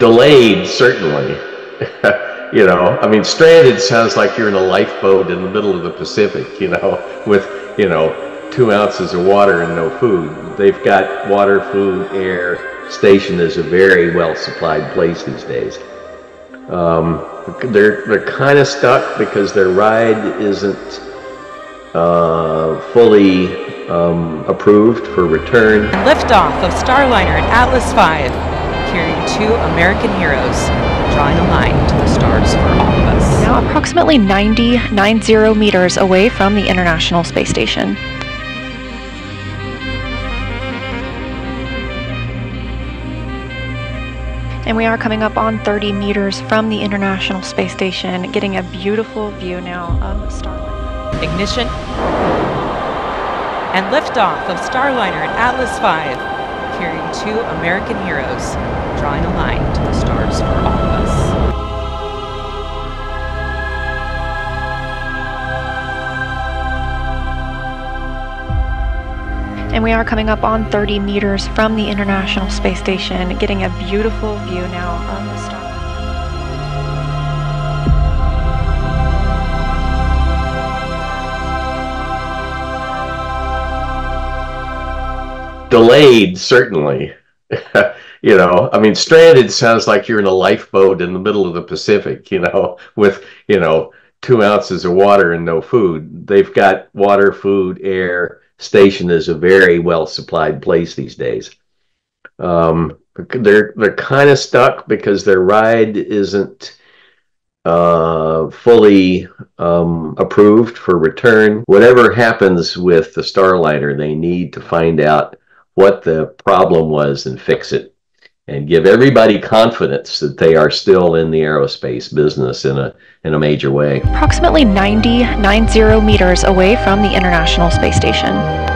Delayed, certainly. you know, I mean, stranded sounds like you're in a lifeboat in the middle of the Pacific, you know, with, you know, two ounces of water and no food. They've got water, food, air. Station is a very well supplied place these days. Um, they're they're kind of stuck because their ride isn't uh, fully um, approved for return. Liftoff of Starliner and Atlas V, carrying two American heroes, drawing a line to the stars for all of us. Now approximately 90, 90 meters away from the International Space Station. And we are coming up on 30 meters from the International Space Station, getting a beautiful view now of Starliner. Ignition and liftoff of Starliner and Atlas V, carrying two American heroes, drawing a line to the stars for all of us. And we are coming up on 30 meters from the International Space Station, getting a beautiful view now of the star. Delayed, certainly. you know, I mean, stranded sounds like you're in a lifeboat in the middle of the Pacific, you know, with, you know, two ounces of water and no food. They've got water, food, air. Station is a very well supplied place these days. Um, they're they're kind of stuck because their ride isn't uh, fully um, approved for return. Whatever happens with the Starliner, they need to find out what the problem was and fix it and give everybody confidence that they are still in the aerospace business in a in a major way. Approximately 90, 90 meters away from the International Space Station.